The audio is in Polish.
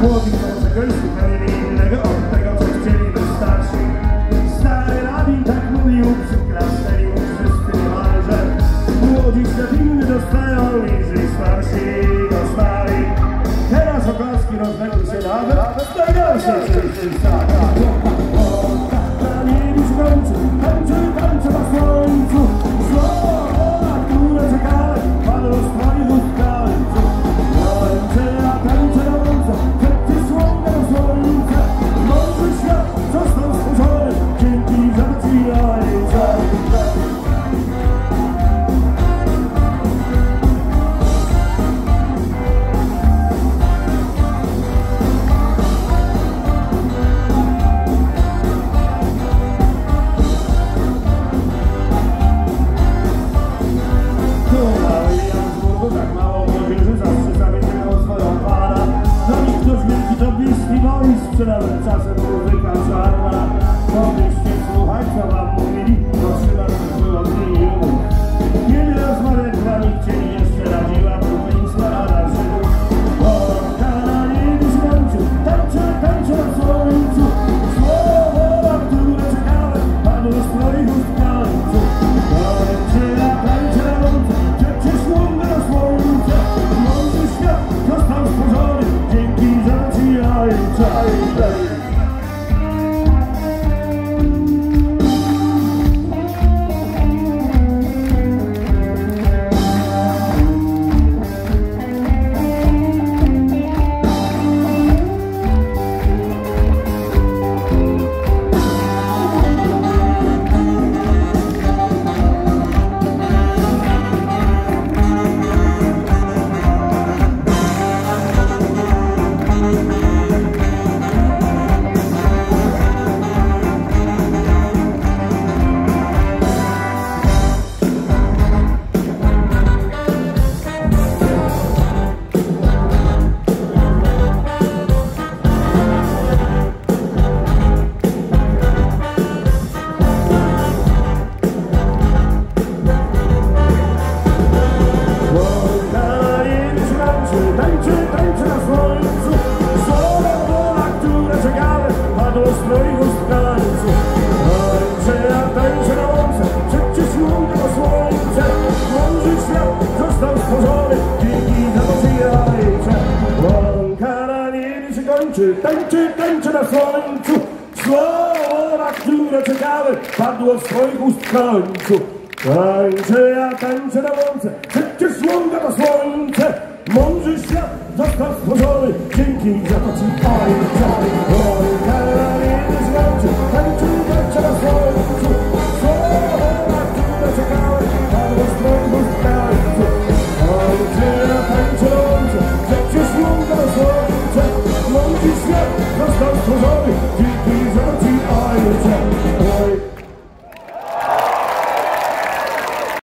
Młodzi są tego i zupełnie innego od tego, co chcieli nas starsi. Stary rabin tak mówił przy klaszteriu wszyscy niemalże. Młodzi świetlinny dostają niżej starsi dostali. Teraz oklaski rozległy się nawet z najgorszych części stara. Sudah. tańczy, tańczy, tańczy na słońcu. Słowo, na które czekałem, padło z twoich ust w końcu. Tańczę, ja tańczę na łące, przecież słonka na słońce. Mądry świat został stworzony, dzięki za to ci fajnie.